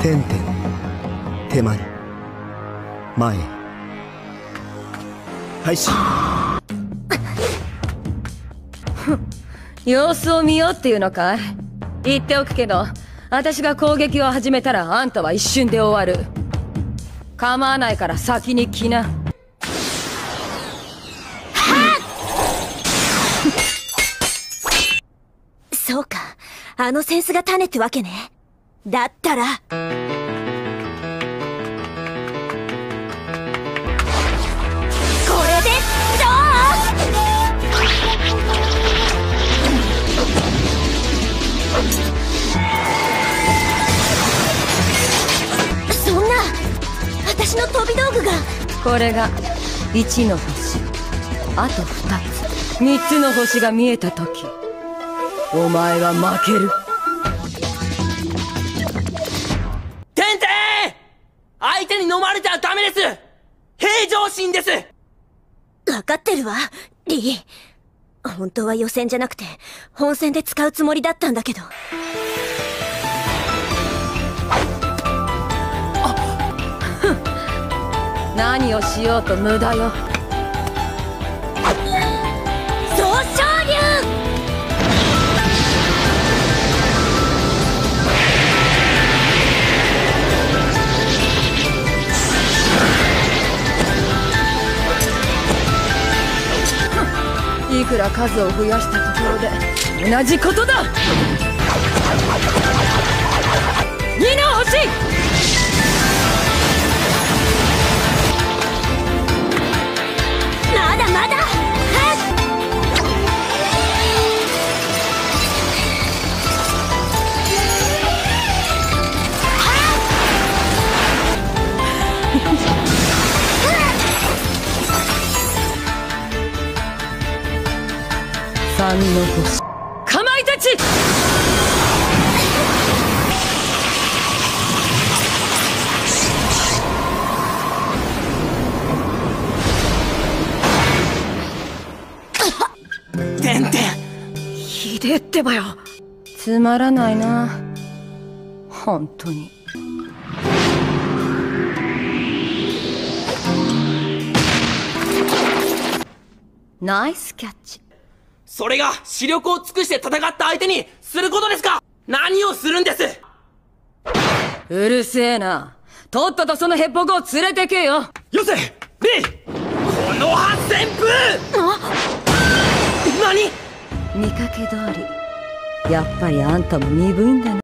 点々手前前配信様子を見ようっていうのかい？言っておくけど私が攻撃を始めたらあんたは一瞬で終わる。構わないから先に来な。そうか。あのセンスが種ってわけねだったら。これでどう？そんな私の飛び道具が。これが1の星。あと2つ。3つの星が見えた時。お前は負ける。相手に飲まれてはダメです。平常心です。分かってるわリー。本当は予選じゃなくて本戦で使うつもりだったんだけど。何をしようと無駄よいくら数を増やしたところで同じことだ。二の星。まだまだ。3の星。かまいたち！てんてんひでえってばよ。つまらないな。本当に。ナイスキャッチそれが視力を尽くして戦った相手にすることですか？何をするんです？うるせえな。とっととそのヘッポコを連れてけよ。よせ！レイ！この発旋風何？見かけ通り。やっぱりあんたも鈍いんだな